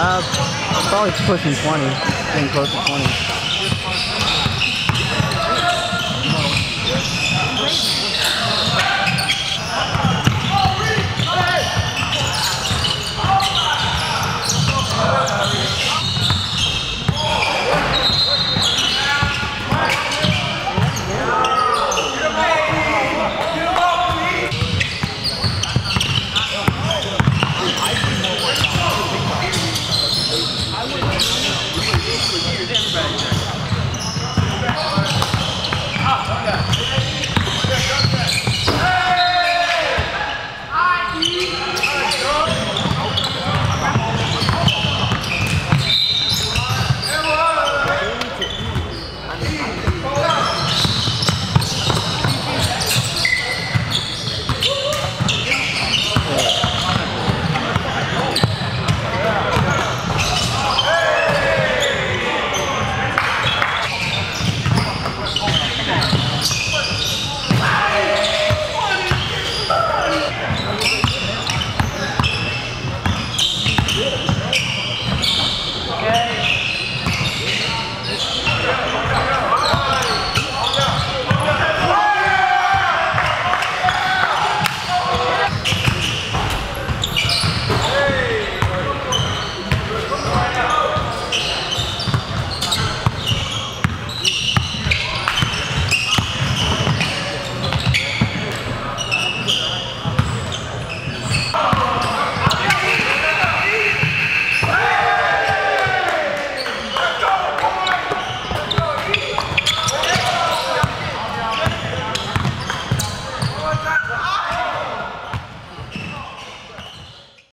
Uh, probably pushing 20, getting close to 20.